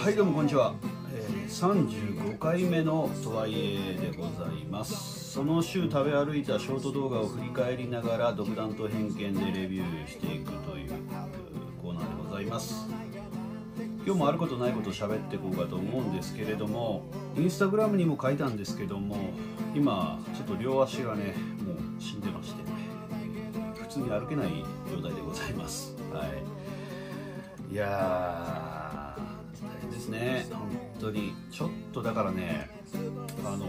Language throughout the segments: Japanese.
はいどうもこんにちは、えー、35回目のとはいえでございます。その週食べ歩いたショート動画を振り返りながら独断と偏見でレビューしていくというコーナーでございます。今日もあることないこと喋っていこうかと思うんですけれどもインスタグラムにも書いたんですけども今ちょっと両足がねもう死んでまして普通に歩けない状態でございます。はい。いやですね。本当に。ちょっとだからねあの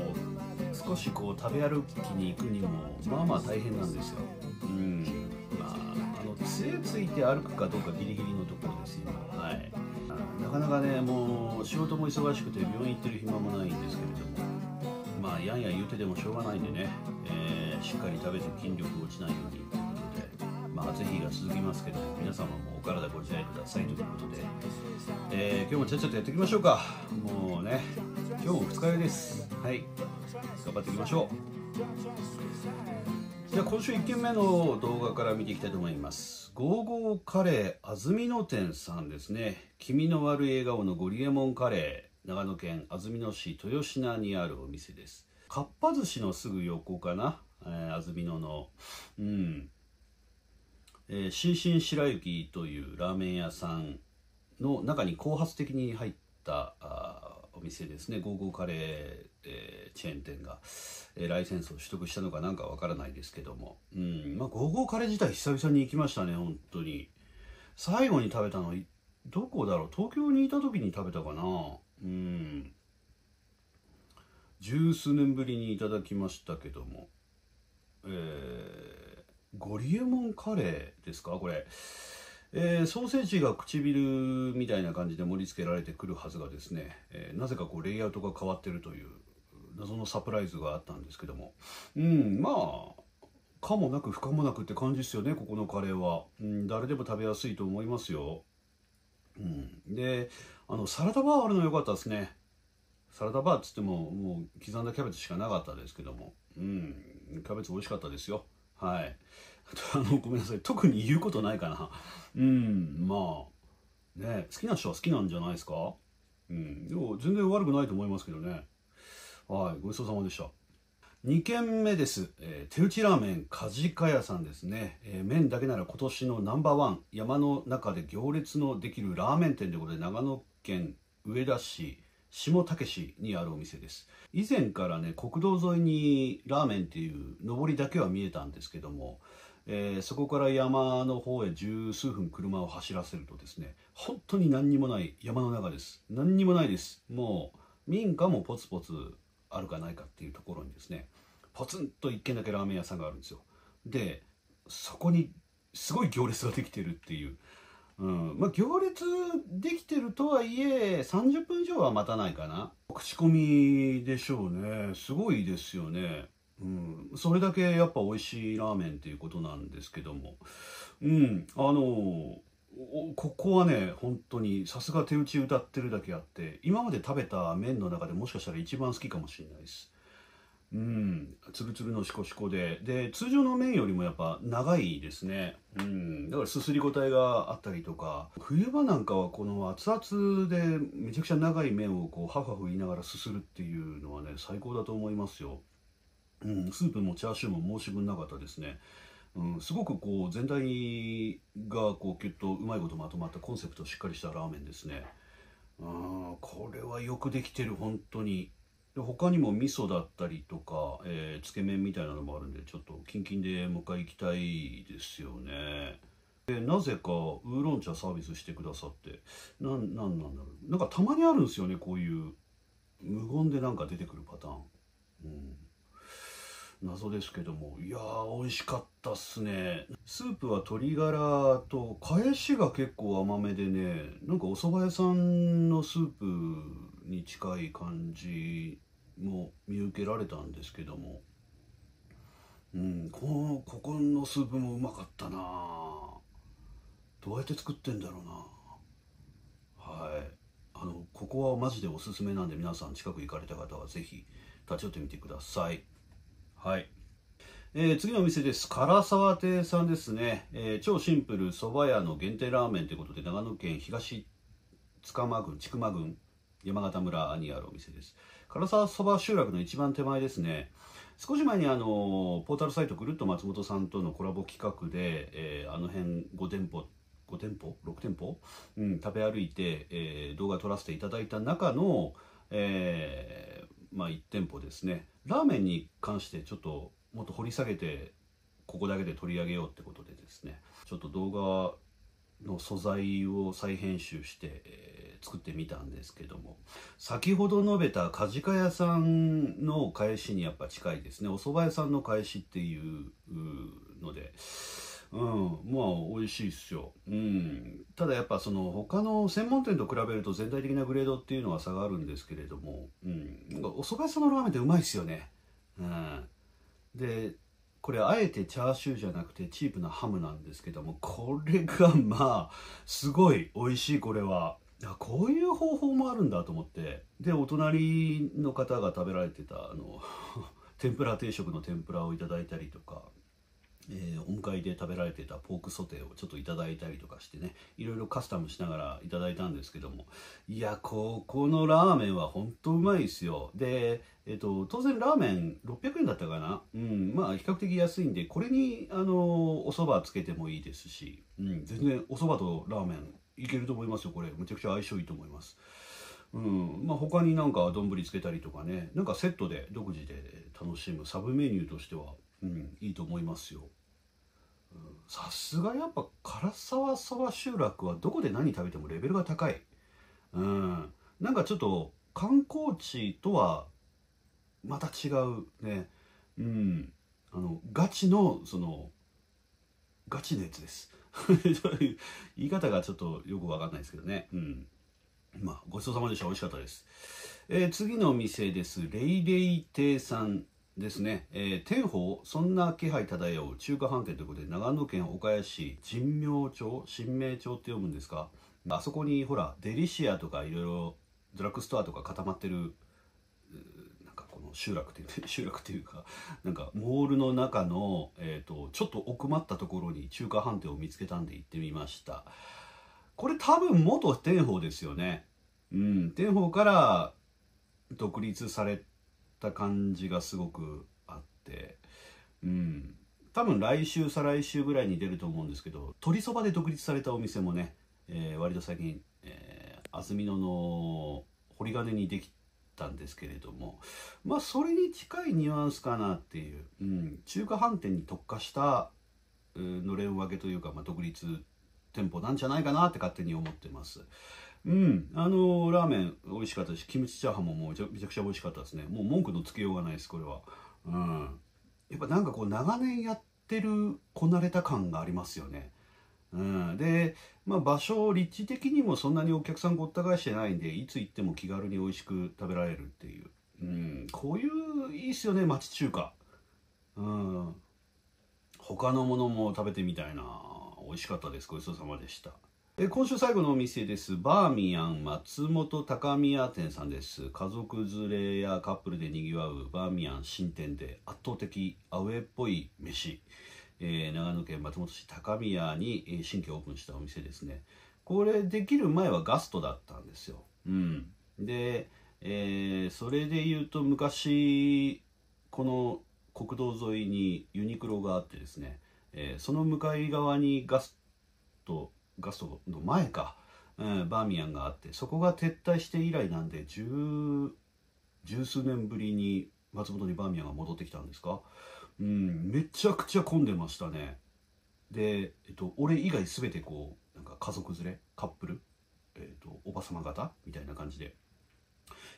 少しこう食べ歩きに行くにもまあまあ大変なんですよ。うん。まああの杖ついて歩くかどうかギリギリのところです今。はい。なかなかねもう仕事も忙しくて病院行ってる暇もないんですけれども。まあやんや言うてでもしょうがないんでね、えーしっかり食べて筋力落ちないように。まあ暑い日が続きますけど皆様もお体ご自愛くださいということで、えー今日もちゃっちゃとやっていきましょうか。もうね今日も二日酔いです。はい。頑張っていきましょう。じゃあ今週1件目の動画から見ていきたいと思います。ゴーゴーカレー安曇野店さんですね。気味の悪い笑顔のゴリエモンカレー。長野県安曇野市豊品にあるお店ですかっぱ寿司のすぐ横かな、えー安曇野のうんえー新進白雪というラーメン屋さんの中に後発的に入ったあお店ですね。ゴーゴーカレー、えーチェーン店が、えーライセンスを取得したのかなんかわからないですけども、うん。まあ、ゴーゴーカレー自体久々に行きましたね本当に。最後に食べたのどこだろう？東京にいた時に食べたかな。うん。十数年ぶりにいただきましたけども。えーゴリエモンカレーですか？これ、えーソーセージが唇みたいな感じで盛り付けられてくるはずがですね、えーなぜかこうレイアウトが変わってるという謎のサプライズがあったんですけども。うんまあかもなく不可もなくって感じですよねここのカレーは、うん、誰でも食べやすいと思いますよ、うん、であのサラダバーあるの良かったですね。サラダバーっつってももう刻んだキャベツしかなかったですけども。うんキャベツ美味しかったですよ。はい。あのごめんなさい。特に言うことないかな。うん。まあね好きな人は好きなんじゃないですか？うん。でも全然悪くないと思いますけどね。はい。ごちそうさまでした。2軒目です、えー手打ちラーメンかじか屋さんですね、えー麺だけなら今年のナンバーワン。山の中で行列のできるラーメン店ということで長野県上田市下武市にあるお店です。以前からね国道沿いにラーメンっていう上りだけは見えたんですけども、えーそこから山の方へ十数分車を走らせるとですね本当に何にもない山の中です。何にもないです。もう民家もポツポツあるかないかっていうところにですねポツンと一軒だけラーメン屋さんがあるんですよ。でそこにすごい行列ができてるっていう、うん。まあ、行列できてるとはいえ30分以上は待たないかな。口コミでしょうね。すごいですよね。うん、それだけやっぱ美味しいラーメンっていうことなんですけども。うん。あのここはね本当にさすが手打ち歌ってるだけあって今まで食べた麺の中でもしかしたら一番好きかもしれないです。うん。つぶつぶのしこしこで。で通常の麺よりもやっぱ長いですね。うん。だからすすり応えがあったりとか。冬場なんかはこの熱々でめちゃくちゃ長い麺をこうハフハフ言いながらすするっていうのはね最高だと思いますよ。うん、スープもチャーシューも申し分なかったですね、うん、すごくこう全体がこうキュッとうまいことまとまったコンセプトしっかりしたラーメンですね。うんこれはよくできてる本当に。で他にも味噌だったりとか、えーつけ麺みたいなのもあるんでちょっとキンキンでもう一回行きたいですよね。でなぜかウーロン茶サービスしてくださってなんなんなんだろう。なんかたまにあるんですよねこういう無言でなんか出てくるパターン。うん。謎ですけども。いやー美味しかったっすね。スープは鶏ガラと返しが結構甘めでねなんかお蕎麦屋さんのスープに近い感じも見受けられたんですけどもうんこのここのスープもうまかったなどうやって作ってんだろうなはいあのここはマジでおすすめなんで皆さん近く行かれた方はぜひ立ち寄ってみてくださいはい。えー次のお店です。唐沢亭さんですね。えー超シンプル蕎麦屋の限定ラーメンということで、長野県東塚間郡千曲郡山形村にあるお店です唐沢そば集落の一番手前ですね。少し前にあのポータルサイトぐるっと松本さんとのコラボ企画で、えー、あの辺5店舗5店舗？6店舗、うん、食べ歩いて、えー、動画撮らせていただいた中の、えー、まあ、1店舗ですね。ラーメンに関してちょっともっと掘り下げてここだけで取り上げようってことでですね。ちょっと動画の素材を再編集して、えー、作ってみたんですけども先ほど述べた梶賀屋さんの返しにやっぱ近いですね。お蕎麦屋さんの返しっていうので。うん、まあ美味しいっすよ、うん、ただやっぱその他の専門店と比べると全体的なグレードっていうのは差があるんですけれども、うん、なんかお蕎麦屋さんのラーメンってうまいっすよね、うん、でこれあえてチャーシューじゃなくてチープなハムなんですけどもこれがまあすごい美味しいこれは。こういう方法もあるんだと思って。でお隣の方が食べられてたあの 天ぷら定食の天ぷらをいただいたりとかえー、お迎えで食べられてたポークソテーをちょっといただいたりとかしてねいろいろカスタムしながらいただいたんですけども。いやここのラーメンは本当うまいですよ。で、えーと、当然ラーメン600円だったかな。うんまあ比較的安いんでこれにあのお蕎麦つけてもいいですし、うん、全然お蕎麦とラーメンいけると思いますよこれ。めちゃくちゃ相性いいと思います。うん。まあ、他になんか丼つけたりとかね。なんかセットで独自で楽しむサブメニューとしては、うん、いいと思いますよ。さすがやっぱ唐沢そば集落はどこで何食べてもレベルが高い。うん。なんかちょっと観光地とはまた違うね。うん。あのガチのそのガチのやつです。言い方がちょっとよくわかんないですけどね。うん。まあごちそうさまでした。美味しかったです、えー、次のお店です。レイレイ亭さんですね、えー、天保そんな気配漂う中華飯店ということで長野県岡谷市神明町神明町って読むんですか？あそこにほらデリシアとかいろいろドラッグストアとか固まってる集落っていう集落っていうか なんかモールの中の、えーと、ちょっと奥まったところに中華飯店を見つけたんで行ってみました。これ多分元天保ですよね。うん。天保から独立された感じがすごくあって。うん。多分来週再来週ぐらいに出ると思うんですけど鶏そばで独立されたお店もね、えー、割と最近、えー、安曇野の堀金にできたんですけれどもまあそれに近いニュアンスかなっていう、うん、中華飯店に特化したのれん分けというか、まあ、独立店舗なんじゃないかなって勝手に思ってます。うん、あのラーメン美味しかったしキムチチャーハンももうめちゃくちゃ美味しかったですね。もう文句のつけようがないですこれは。うん。やっぱなんかこう長年やってるこなれた感がありますよね。うん、で、まあ、場所立地的にもそんなにお客さんごった返してないんでいつ行っても気軽に美味しく食べられるっていう、うん、こういういいっすよね町中華。うん。他のものも食べてみたいな。美味しかったです。ごちそうさまでした。え今週最後のお店です。バーミヤン松本高宮店さんです。家族連れやカップルでにぎわうバーミヤン新店で圧倒的アウェーっぽい飯。えー、長野県松本市高宮に、え、新規オープンしたお店ですね。これできる前はガストだったんですよ。うん。で、えー、それで言うと昔、この国道沿いにユニクロがあってですね、えその向かい側にガストガストの前か、うん、バーミヤンがあってそこが撤退して以来なんで十十数年ぶりに松本にバーミヤンが戻ってきたんですか？うんめちゃくちゃ混んでましたね。で、えっと、俺以外全てこうなんか家族連れカップル、えっと、おば様方みたいな感じで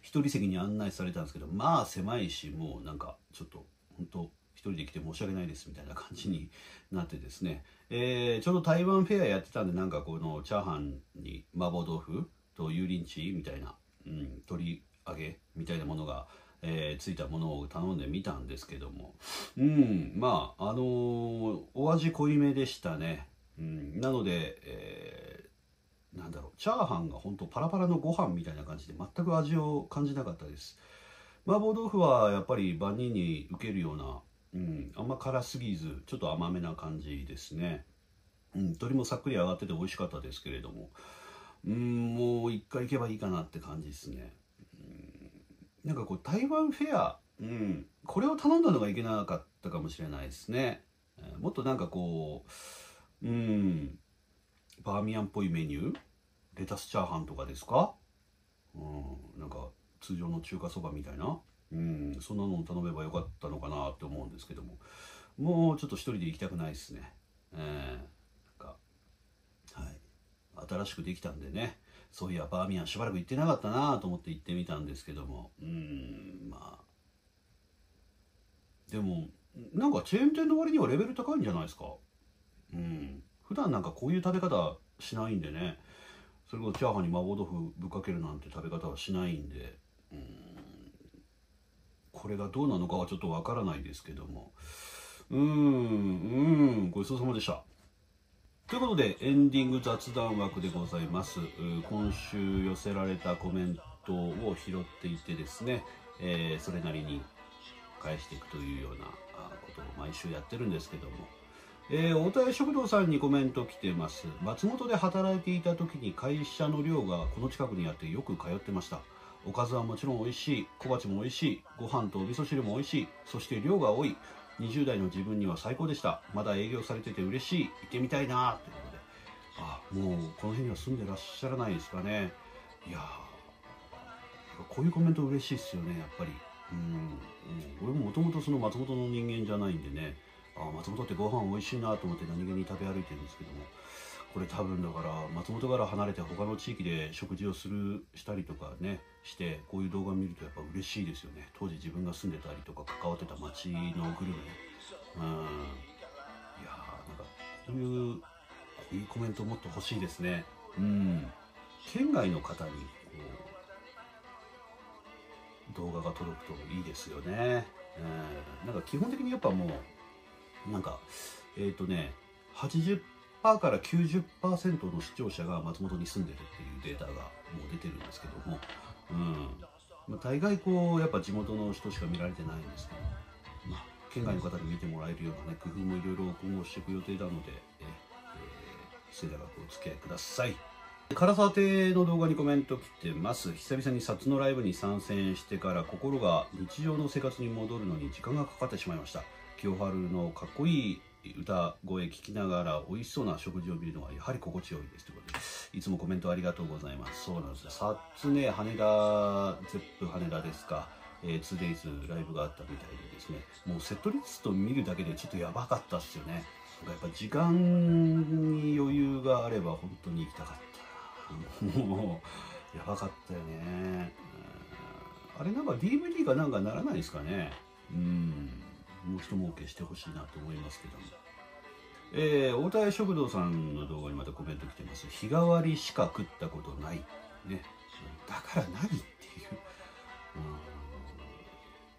一人席に案内されたんですけどまあ狭いしもうなんかちょっと本当一人で来て申し訳ないですみたいな感じに なってですね、えー、ちょうど台湾フェアやってたんでなんかこのチャーハンに麻婆豆腐と油淋鶏みたいな、うん、鶏揚げみたいなものが、えー、ついたものを頼んでみたんですけども。うんまああのー、お味濃いめでしたね、うん、なので、えー、なんだろうチャーハンが本当パラパラのご飯みたいな感じで全く味を感じなかったです。麻婆豆腐はやっぱり万人に受けるようなうん、あんま辛すぎずちょっと甘めな感じですね、うん、鶏もさっくり揚がってて美味しかったですけれども。うんもう一回行けばいいかなって感じですね。なんかこう台湾フェアうん。これを頼んだのがいけなかったかもしれないですね。えーもっとなんかこううん。バーミヤンっぽいメニュー？レタスチャーハンとかですか？うん。なんか通常の中華そばみたいな？うん。そんなのを頼めばよかったのかなって思うんですけども。もうちょっと一人で行きたくないですね。えー、なんかはい。新しくできたんでねそういやバーミヤンしばらく行ってなかったなと思って行ってみたんですけども。うんまあ。でもなんかチェーン店の割にはレベル高いんじゃないですか。うん。普段なんかこういう食べ方しないんでね。それこそチャーハンに麻婆豆腐ぶっかけるなんて食べ方はしないんで。うん。これがどうなのかはちょっとわからないですけども。うーんうん。ごちそうさまでした。ということでエンディング雑談枠でございます。今週寄せられたコメントを拾っていてですね、えーそれなりに返していくというようなことを毎週やってるんですけども。え、大田屋食堂さんにコメント来てます。松本で働いていた時に会社の寮がこの近くにあってよく通ってました。おかずはもちろん美味しい小鉢も美味しいご飯とお味噌汁も美味しい。そして量が多い。20代の自分には最高でした。まだ営業されてて嬉しい。行ってみたいな。ということで。あもうこの辺には住んでらっしゃらないですかね。いやこういうコメント嬉しいっすよねやっぱり。うん、うん、俺ももともとその松本の人間じゃないんでね。あ松本ってご飯美味しいなと思って何気に食べ歩いてるんですけども。これ多分だから松本から離れて他の地域で食事をするしたりとかねしてこういう動画見るとやっぱ嬉しいですよね。当時自分が住んでたりとか関わってた町のグルメ。うん。いやーなんかこういうこういうコメントもっと欲しいですね。うん。県外の方にこう動画が届くといいですよね、うん、なんか基本的にやっぱもうなんかえっ、とね80から90%の視聴者が松本に住んでるっていうデータがもう出てるんですけども、うん。まあ、大概こうやっぱ地元の人しか見られてないんですけど、まあ、県外の方に見てもらえるようなね工夫もいろいろ今後していく予定なので、えー、末永くお付き合いください。唐沢亭の動画にコメント来てます。久々にサツのライブに参戦してから心が日常の生活に戻るのに時間がかかってしまいました。清春のかっこいい歌声聞きながら美味しそうな食事を見るのはやはり心地よいですということでいつもコメントありがとうございます。そうなんです。よサッツね羽田ゼップ羽田ですか？え、2days ライブがあったみたいでですね。もうセットリスト見るだけでちょっとやばかったっすよね。やっぱ時間に余裕があれば本当に行きたかった。もうやばかったよね。あれなんか DVD がなんかならないですかね。うん。もう一儲けしてほしいなと思いますけども。えー、大田屋食堂さんの動画にまたコメント来てます。日替わりしか食ったことない。ね。だから何っていう、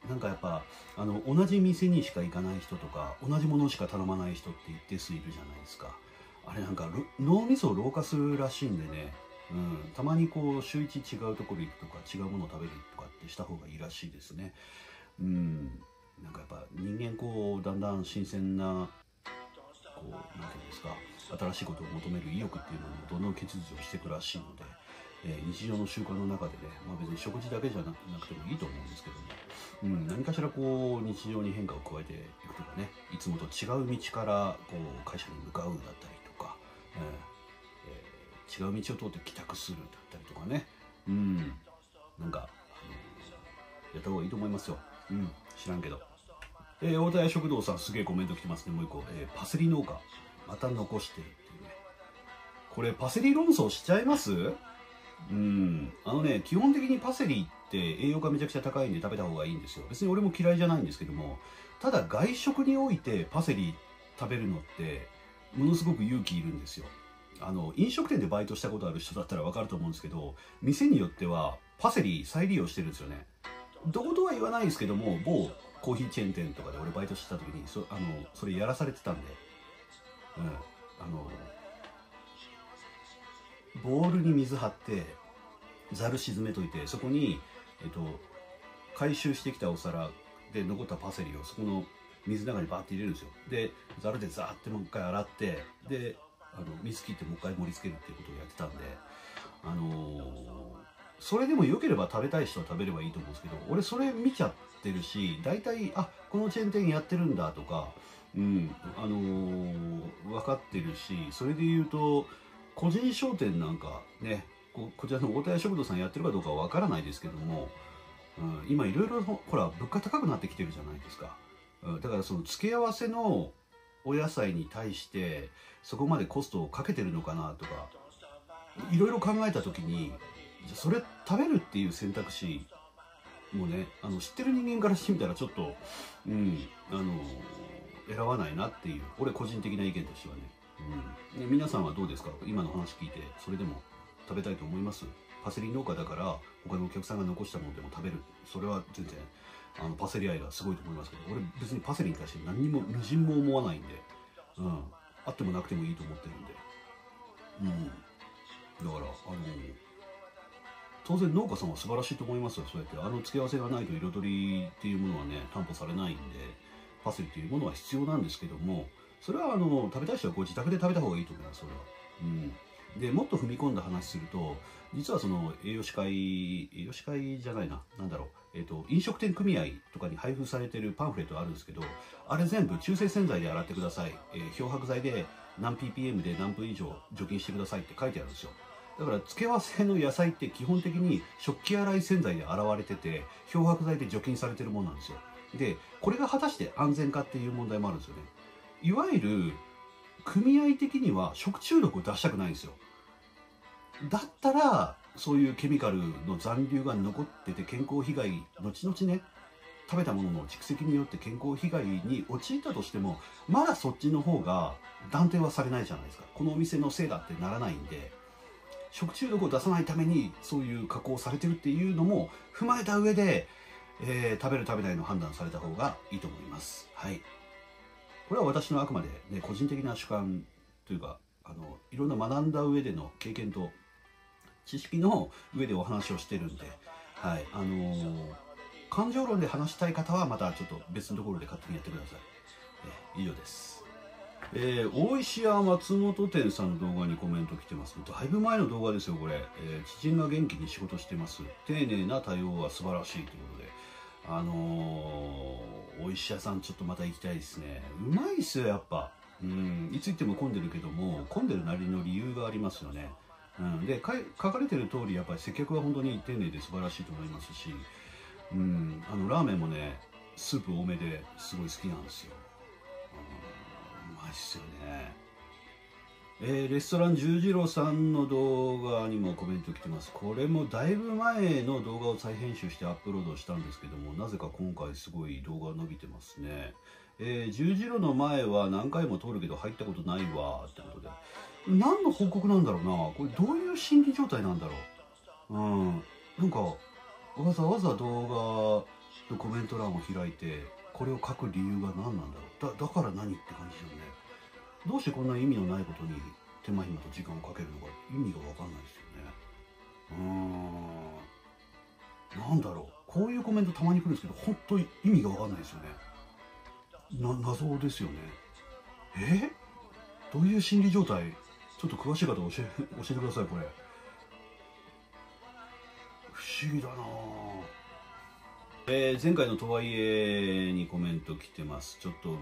うん、なんかやっぱあの同じ店にしか行かない人とか同じものしか頼まない人って一定数いるじゃないですか。あれなんか脳みそを老化するらしいんでね、うん、たまにこう週一違うところ行くとか違うものを食べるとかってした方がいいらしいですね。うん。なんかやっぱ人間こうだんだん新鮮なこうなんていうんですか新しいことを求める意欲っていうのもどんどん欠如していくらしいので、えー、日常の習慣の中でね、まあ、別に食事だけじゃなくてもいいと思うんですけども、うん、何かしらこう日常に変化を加えていくとかねいつもと違う道からこう会社に向かうだったりとか、えーえー、違う道を通って帰宅するだったりとかね。うん。なんか、あのやった方がいいと思いますよ。うん。知らんけど。えー、大田屋食堂さんすげえコメント来てますねもう一個、えー、パセリ農家。また残してるっていうね。これパセリ論争しちゃいます？うん。あのね基本的にパセリって栄養価めちゃくちゃ高いんで食べた方がいいんですよ。別に俺も嫌いじゃないんですけども。ただ外食においてパセリ食べるのってものすごく勇気いるんですよ。あの飲食店でバイトしたことある人だったら分かると思うんですけど店によってはパセリ再利用してるんですよね。どことは言わないですけども某コーヒーチェーン店とかで俺バイトしてた時にそあのそれやらされてたんで、うん、あのボウルに水張ってざる沈めといてそこに、えっと、回収してきたお皿で残ったパセリをそこの水の中にバーって入れるんですよ。でざるでザーってもう一回洗ってであの水切ってもう一回盛り付けるっていうことをやってたんであのそれでも良ければ食べたい人は食べればいいと思うんですけど俺それ見ちゃってるし大体あこのチェーン店やってるんだとかうんあのー分かってるしそれで言うと個人商店なんかねここちらの大田屋食堂さんやってるかどうかは分からないですけども、うん、今いろいろほら物価高くなってきてるじゃないですか、うん、だからその付け合わせのお野菜に対してそこまでコストをかけてるのかなとかいろいろ考えた時にじゃそれ食べるっていう選択肢もねあの知ってる人間からしてみたらちょっとうんあの選ばないなっていう俺個人的な意見としてはね,、うん、ね皆さんはどうですか？今の話聞いてそれでも食べたいと思います？パセリ農家だから他のお客さんが残したものでも食べる。それは全然あのパセリ愛がすごいと思いますけど俺別にパセリに対して何にも無人も思わないんで、うん、あってもなくてもいいと思ってるんで、うん、だからあの当然農家さんは素晴らしいと思いますよそうやって。あの付け合わせがないと彩りっていうものはね担保されないんでパセリっていうものは必要なんですけどもそれはあの食べたい人はご自宅で食べた方がいいと思いますそれは。うん、でもっと踏み込んだ話すると実はその栄養士会栄養士会じゃないな何だろう、えーと、飲食店組合とかに配布されてるパンフレットあるんですけどあれ全部中性洗剤で洗ってください、えー、漂白剤で何 ppm で何分以上除菌してくださいって書いてあるんですよ。だから付け合わせの野菜って基本的に食器洗い洗剤で洗われてて漂白剤で除菌されてるものなんですよ。でこれが果たして安全かっていう問題もあるんですよね。いわゆる組合的には食中毒を出したくないんですよ。だったらそういうケミカルの残留が残ってて健康被害後々ね食べたものの蓄積によって健康被害に陥ったとしてもまだそっちの方が断定はされないじゃないですか。このお店のせいだってならないんで。食中毒を出さないためにそういう加工されてるっていうのも踏まえた上で、えー、食べる食べないの判断された方がいいと思いますはいこれは私のあくまで、ね、個人的な主観というかあのいろんな学んだ上での経験と知識の上でお話をしてるんで、はいあのー、感情論で話したい方はまたちょっと別のところで勝手にやってください。え以上です。えー、大石屋松本店さんの動画にコメント来てます。だいぶ前の動画ですよ、これ。えー、知人が元気に仕事してます。丁寧な対応は素晴らしいということで。あのー、お石屋さんちょっとまた行きたいですね。うまいっすよ、やっぱ。うん、いつ行っても混んでるけども、混んでるなりの理由がありますよね。うん、で書かれてる通りやっぱり接客は本当に丁寧で素晴らしいと思いますし、うん、あのラーメンもねスープ多めですごい好きなんですよ、うん、うまいっすよね。えー、レストラン十字路さんの動画にもコメント来てます。これもだいぶ前の動画を再編集してアップロードしたんですけどもなぜか今回すごい動画伸びてますね。えー、十字路の前は何回も通るけど入ったことないわ。ってことで。何の報告なんだろうな。これどういう心理状態なんだろう。うん。なんかわざわざ動画のコメント欄を開いてこれを書く理由が何なんだろう。だだから何って感じですよね。どうしてこんな意味のないことに手間暇と時間をかけるのか意味が分かんないですよね。うーん。なんだろう。こういうコメントたまに来るんですけど本当に意味が分かんないですよね。な謎ですよね。え？どういう心理状態？ちょっと詳しい方教え 教えてくださいこれ。不思議だなえー、前回の「とはいえ」にコメント来てます。ちょっともう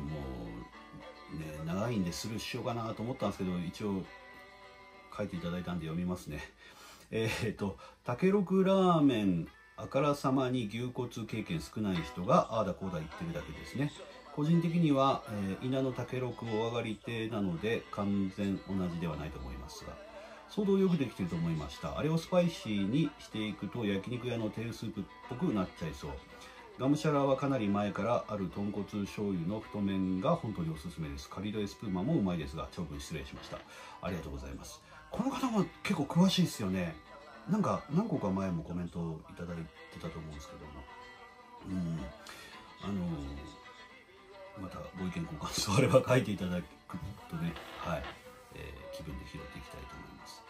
ね長いんでスルーしようかなと思ったんですけど一応書いていただいたんで読みますね。えー、っと「たけろくラーメンあからさまに牛骨経験少ない人がああだこうだ言ってるだけですね。個人的には、えー、稲の竹六お上がり亭なので完全同じではないと思いますが相当よくできてると思いました。あれをスパイシーにしていくと焼肉屋のテールスープっぽくなっちゃいそう。がむしゃらはかなり前からある豚骨醤油の太麺が本当におすすめです。カリドエスプーマもうまいですが長文失礼しました。ありがとうございます。この方も結構詳しいですよね。なんか何個か前もコメントをいただいてたと思うんですけども。うん。あのまたご意見ご感想あれば書いていただくとね、はい、えー、気分で拾っていきたいと思います。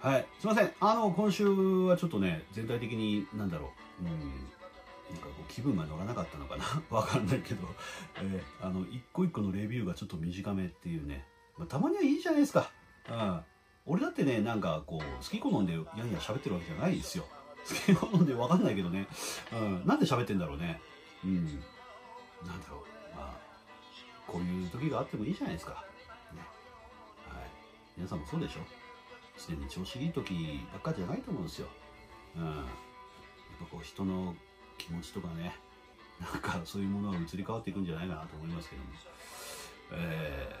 はい、すいません。あの、今週はちょっとね、全体的に、なんだろう、うん、なんかこう気分が乗らなかったのかな？わかんないけど、えー、あの、一個一個のレビューがちょっと短めっていうね、まあ、たまにはいいじゃないですか。うん。俺だってね、なんかこう、好き好んでやんや喋ってるわけじゃないですよ。酒を飲んでわかんないけどね。うん。なんで喋ってんだろうね。うん。なんだろう。まあ、こういう時があってもいいじゃないですか。ね。はい。皆さんもそうでしょ常に調子いい時ばっかじゃないと思うんですよ。うん。やっぱこう人の気持ちとかね、なんかそういうものが移り変わっていくんじゃないかなと思いますけども。え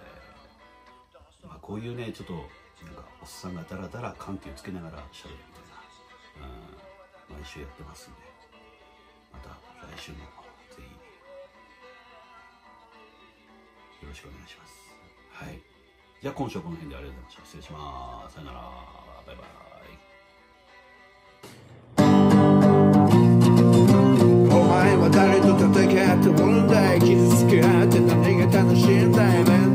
ー、まあこういうね、ちょっと、なんかおっさんがダラダラ緩急つけながら喋るみたいな、うん、毎週やってますんで、また来週もぜひ、よろしくお願いします。はい。じゃあ今週はこの辺でありがとうございました。失礼します。さよなら。バイバイ。誰と戦って問題傷つけ合って何が楽しいんだい